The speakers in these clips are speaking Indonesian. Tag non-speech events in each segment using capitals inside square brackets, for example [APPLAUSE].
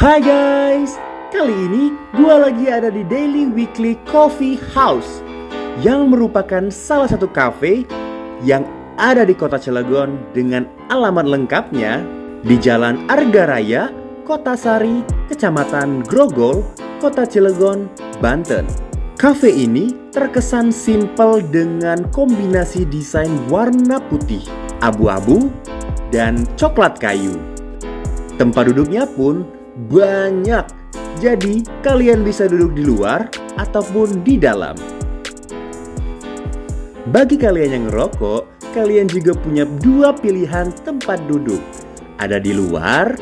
Hai guys, kali ini gua lagi ada di Daily Weekly Coffee House yang merupakan salah satu cafe yang ada di kota Cilegon dengan alamat lengkapnya di Jalan Argaraya, Kota Sari, Kecamatan Grogol, Kota Cilegon, Banten. Cafe ini terkesan simpel dengan kombinasi desain warna putih, abu-abu, dan coklat kayu. Tempat duduknya pun banyak. Jadi, kalian bisa duduk di luar ataupun di dalam. Bagi kalian yang ngerokok, kalian juga punya dua pilihan tempat duduk. Ada di luar,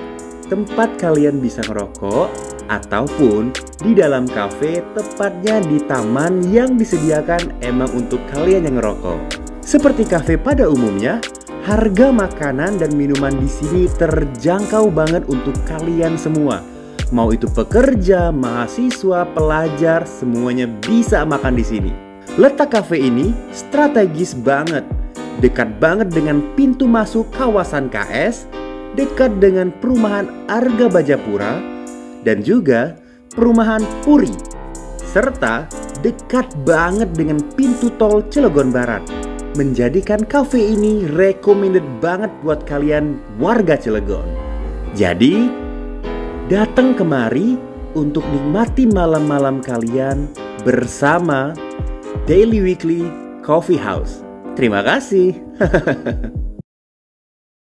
tempat kalian bisa ngerokok, ataupun di dalam kafe, tepatnya di taman yang disediakan emang untuk kalian yang ngerokok. Seperti kafe pada umumnya, harga makanan dan minuman di sini terjangkau banget untuk kalian semua. Mau itu pekerja, mahasiswa, pelajar, semuanya bisa makan di sini. Letak kafe ini strategis banget, dekat banget dengan pintu masuk kawasan KS, dekat dengan perumahan Arga Bajapura, dan juga perumahan Puri, serta dekat banget dengan pintu tol Cilegon Barat menjadikan kafe ini recommended banget buat kalian warga Cilegon. Jadi, datang kemari untuk nikmati malam-malam kalian bersama Daily Weekly Coffee House. Terima kasih. [LAUGHS]